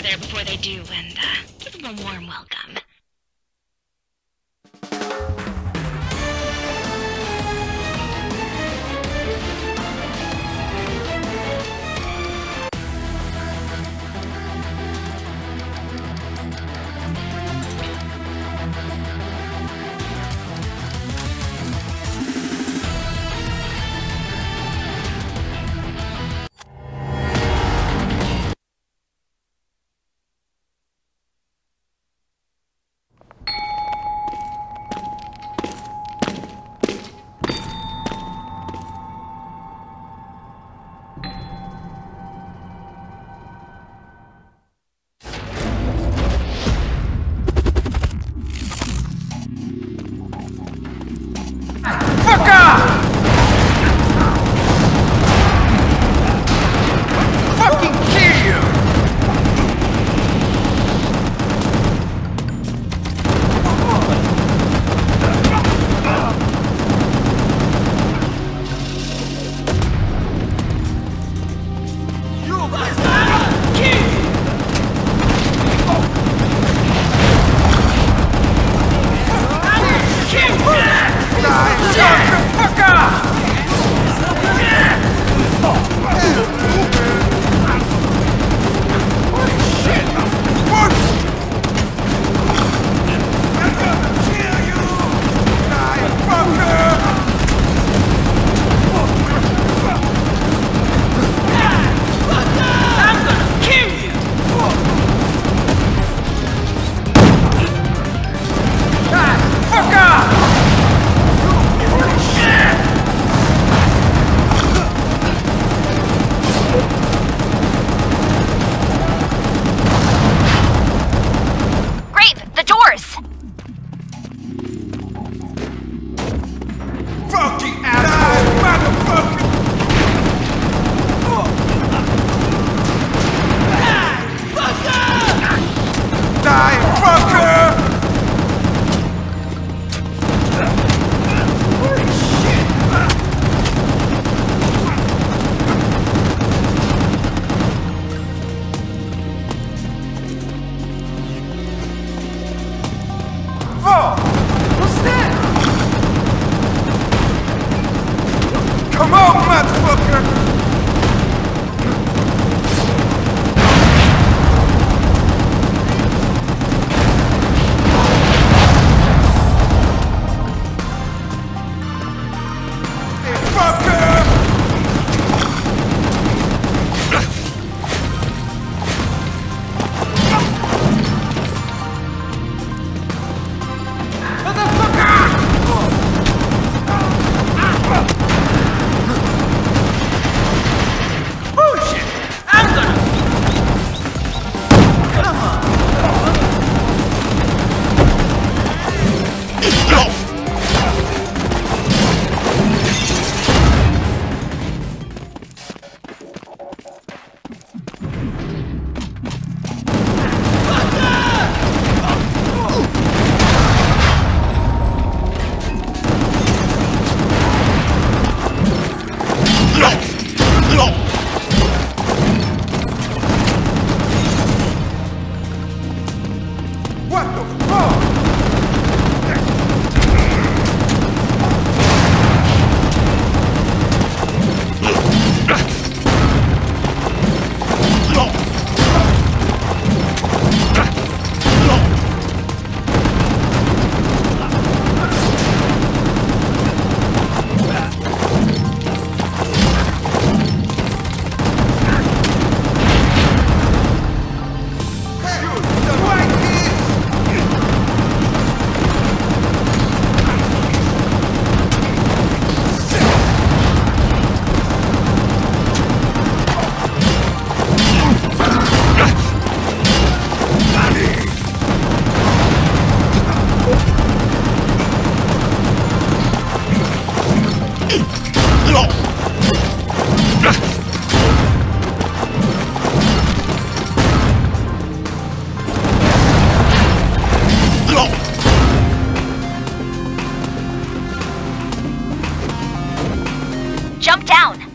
over there before they do and Jump down.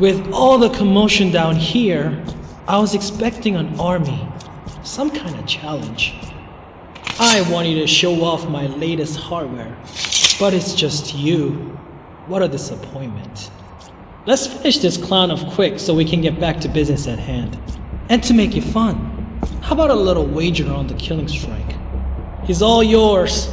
With all the commotion down here, I was expecting an army, some kind of challenge. I wanted to show off my latest hardware, but it's just you. What a disappointment. Let's finish this clown off quick so we can get back to business at hand. And to make it fun, how about a little wager on the killing strike? He's all yours.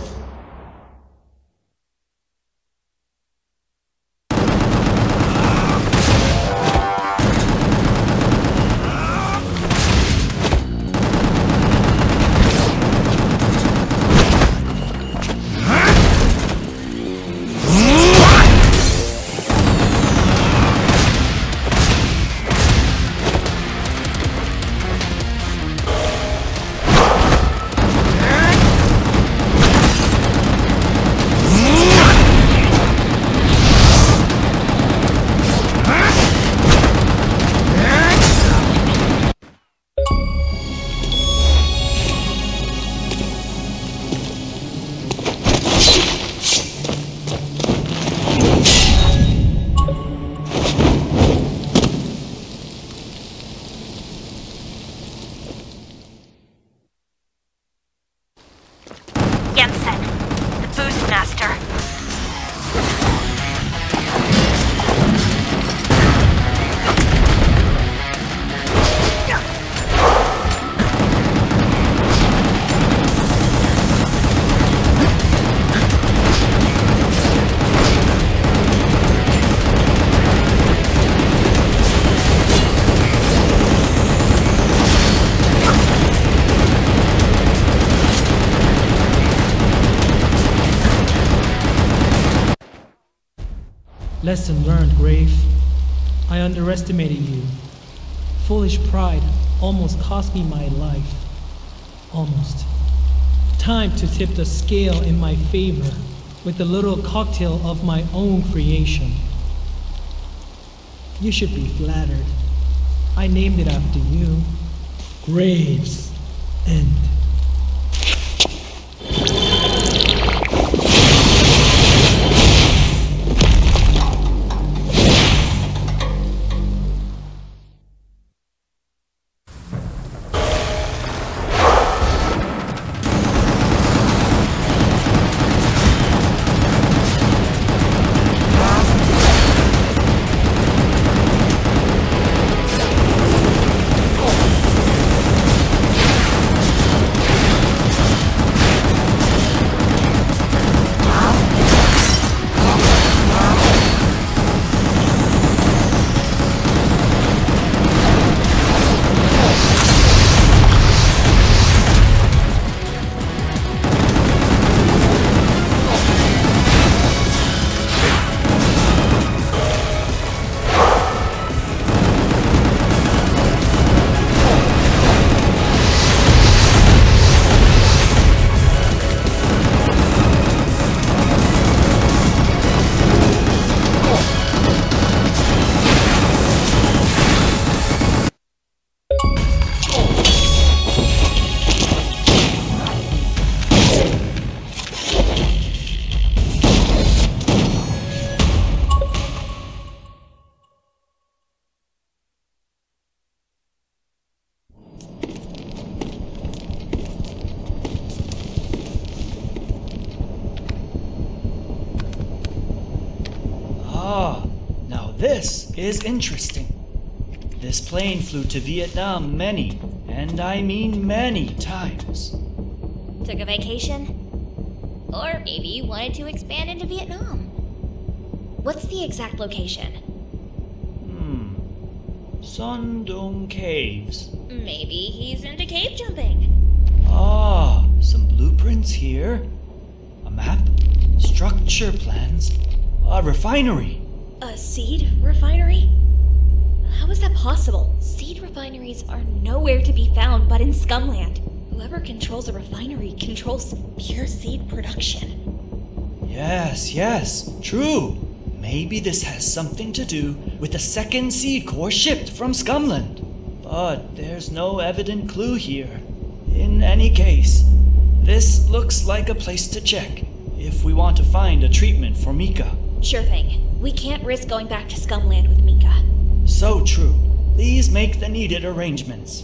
Lesson learned, Grave. I underestimated you. Foolish pride almost cost me my life. Almost. Time to tip the scale in my favor with a little cocktail of my own creation. You should be flattered. I named it after you. Graves. End. Interesting. This plane flew to Vietnam many, and I mean many times. Took a vacation? Or maybe you wanted to expand into Vietnam. What's the exact location? Hmm. Son Doong Caves. Maybe he's into cave jumping. Ah, some blueprints here. A map, structure plans, a refinery. A seed refinery? How is that possible? Seed refineries are nowhere to be found but in Scumland. Whoever controls a refinery controls pure seed production. Yes, yes, true. Maybe this has something to do with the second seed core shipped from Scumland. But there's no evident clue here. In any case, this looks like a place to check if we want to find a treatment for Mika. Sure thing. We can't risk going back to Scumland with Mika. So true. Please make the needed arrangements.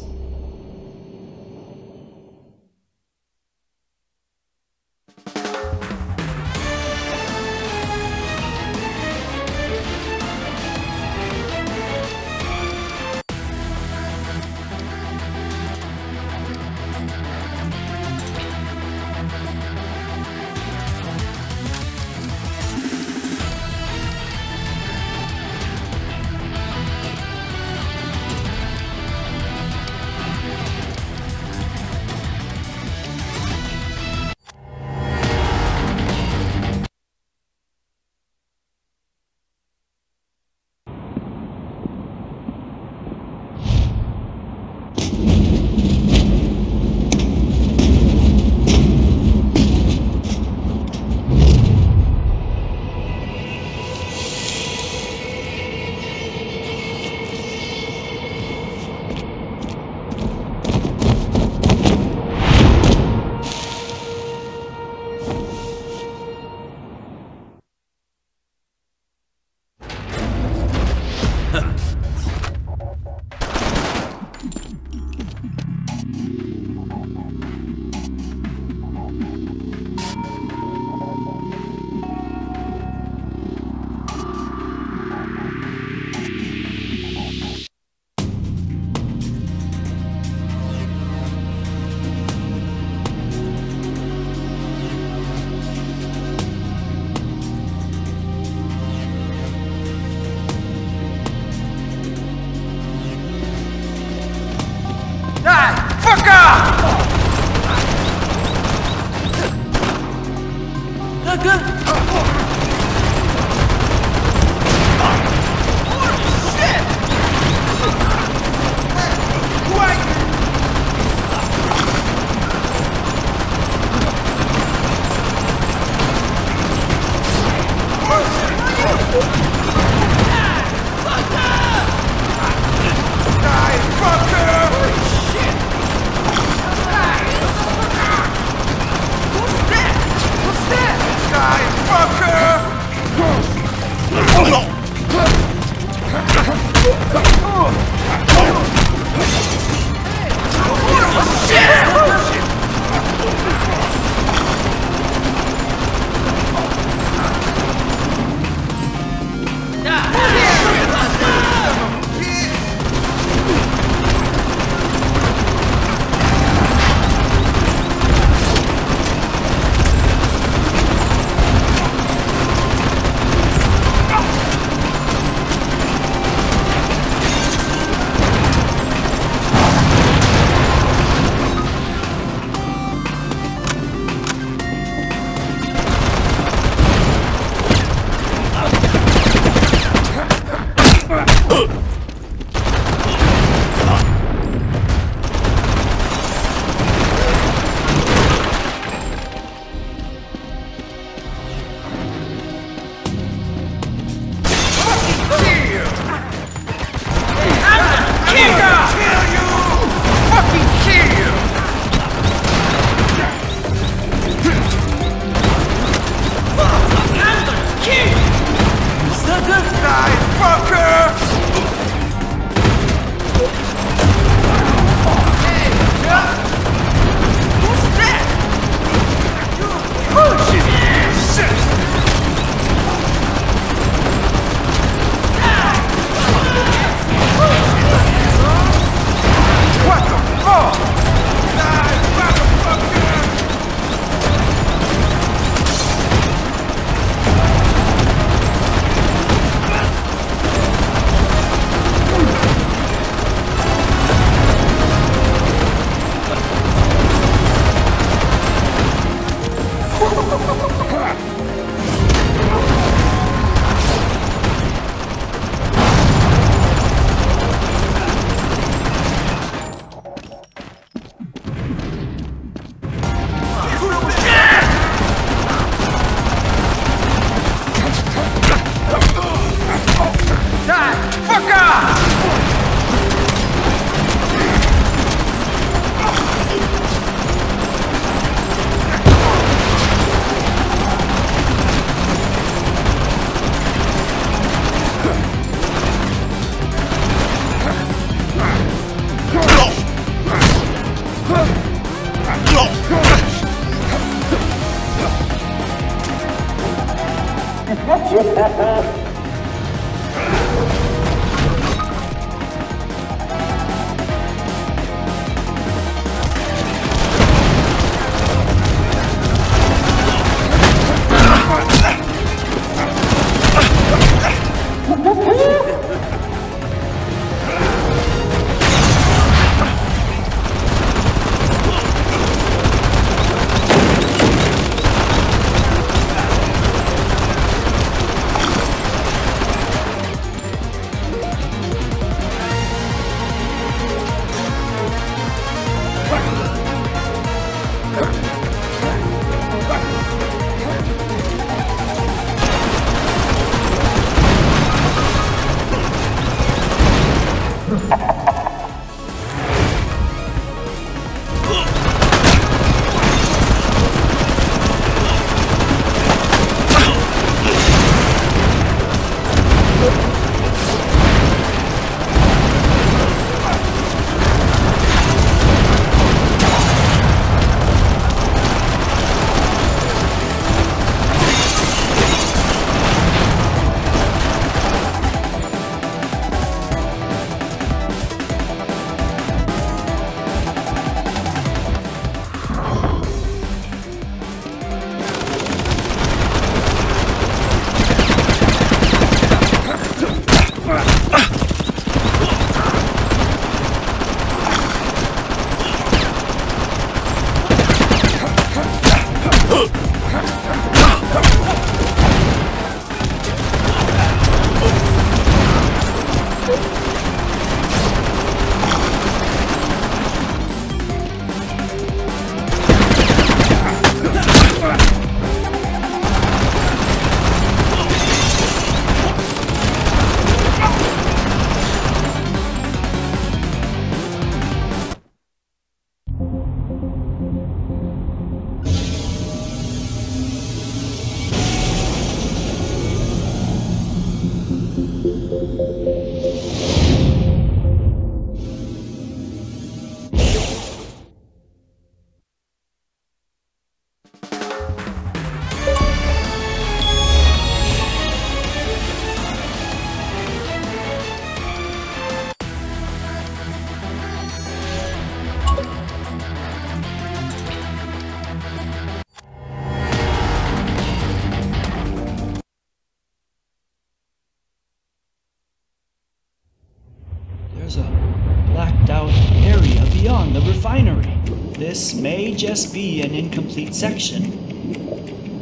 May just be an incomplete section.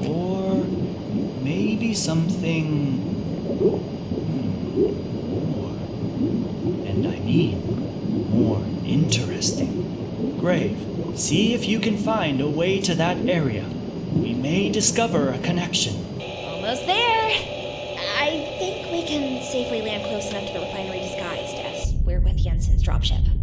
Or maybe something hmm, more. And I mean more interesting. Grave, see if you can find a way to that area. We may discover a connection. Almost there. I think we can safely land close enough to the refinery disguised as we're with Jensen's dropship.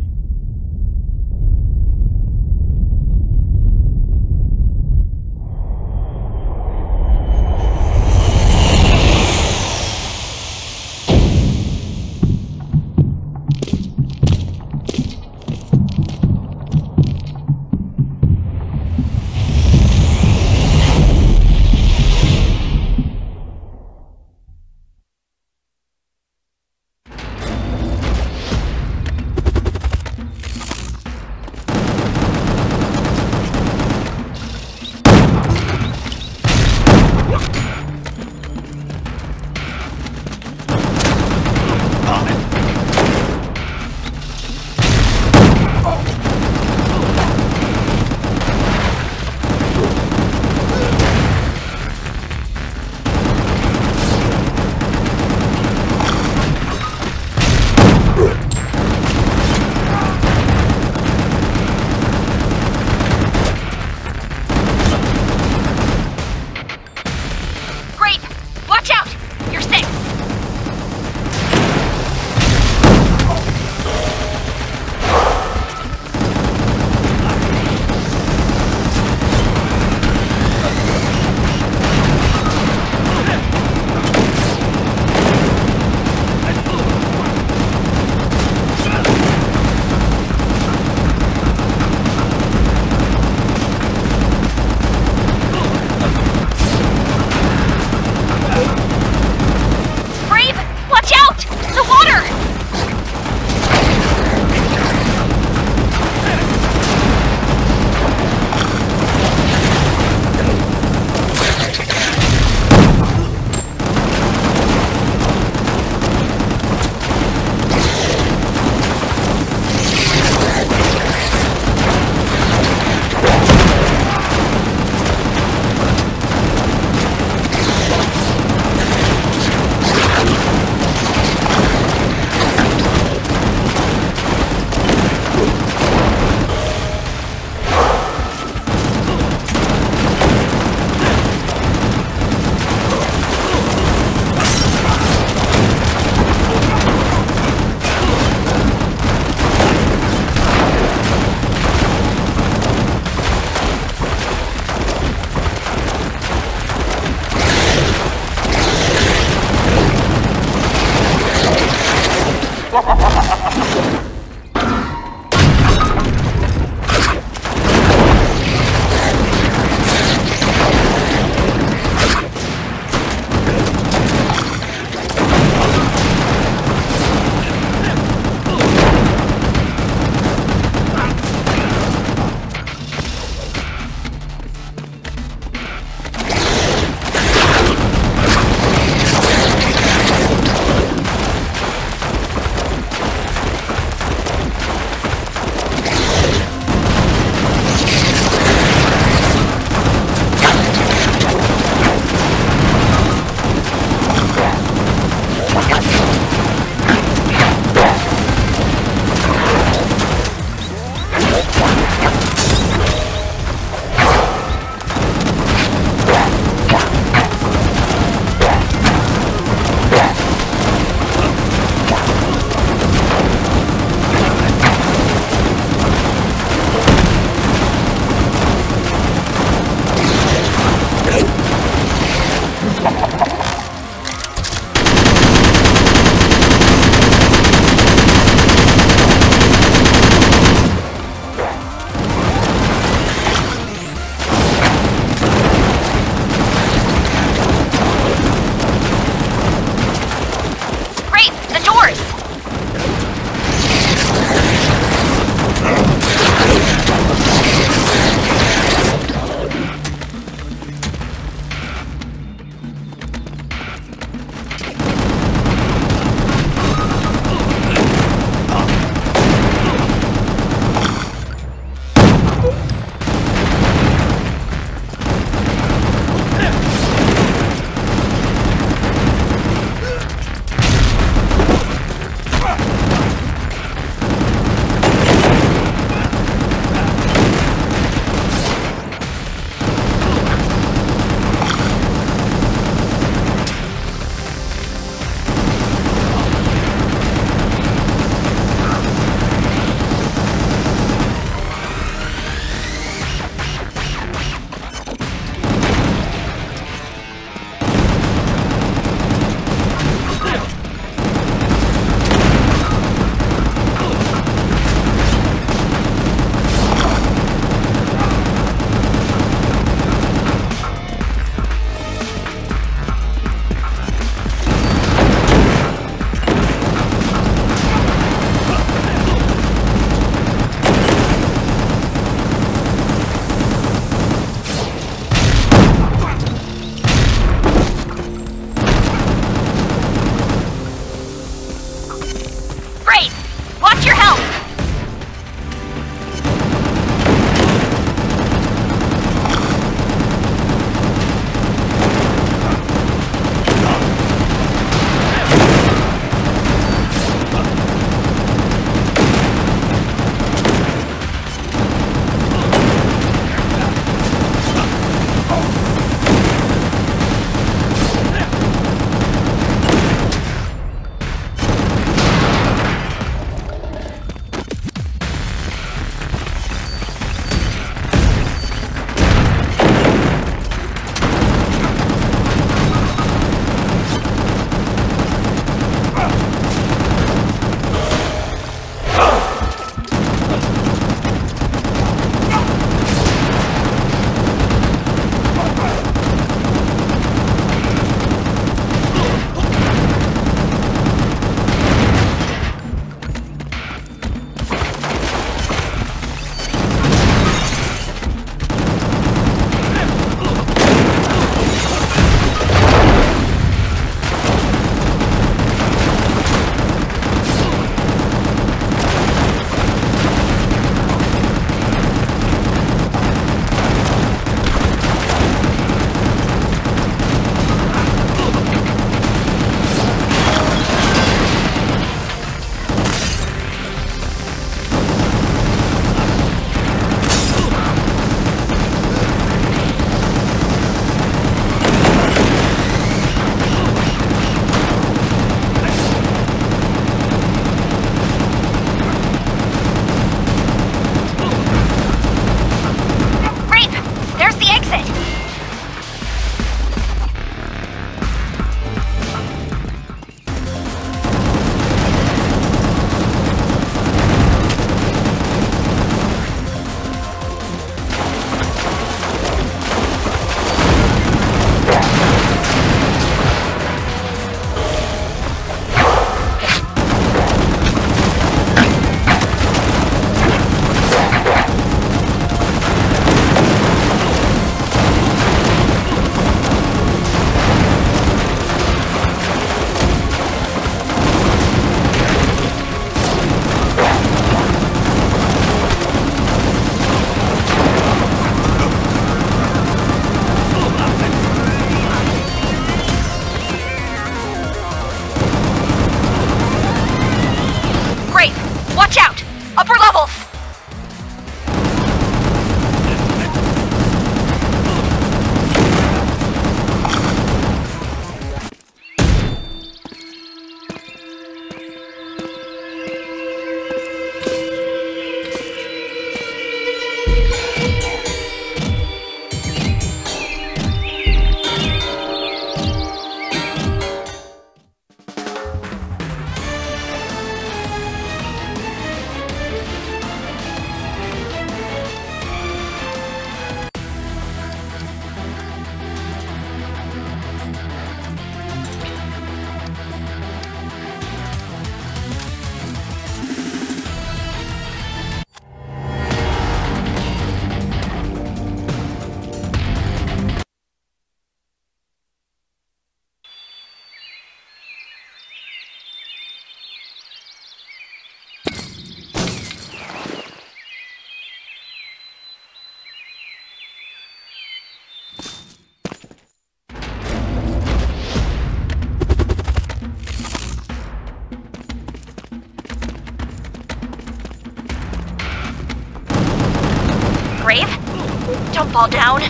Fall down.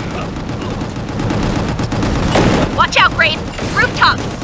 Watch out, Graves! Rooftops!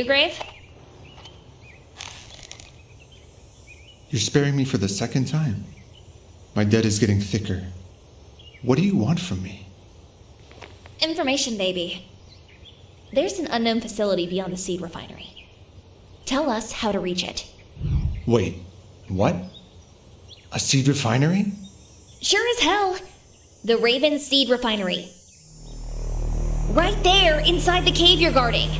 You, Grave? You're sparing me for the second time. My debt is getting thicker. What do you want from me? Information, baby. There's an unknown facility beyond the seed refinery. Tell us how to reach it. Wait, what? A seed refinery? Sure as hell. The Raven Seed Refinery. Right there, inside the cave you're guarding.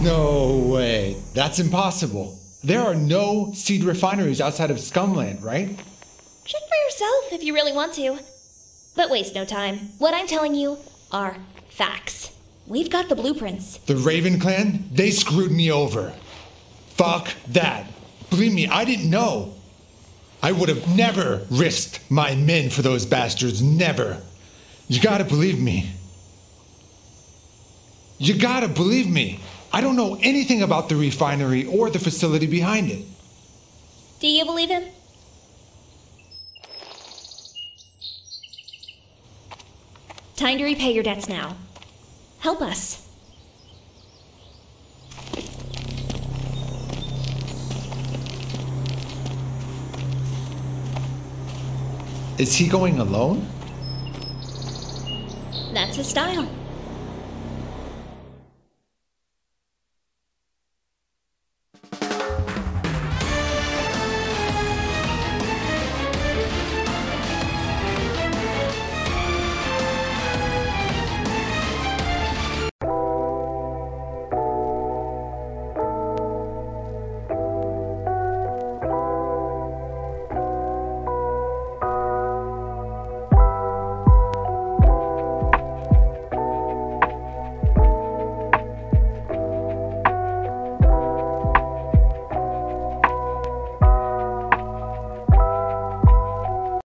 No way. That's impossible. There are no seed refineries outside of Scumland, right? Check for yourself if you really want to. But waste no time. What I'm telling you are facts. We've got the blueprints. The Raven Clan, they screwed me over. Fuck that. Believe me, I didn't know. I would have never risked my men for those bastards. Never. You gotta believe me. You gotta believe me. I don't know anything about the refinery or the facility behind it. Do you believe him? Time to repay your debts now. Help us. Is he going alone? That's his style.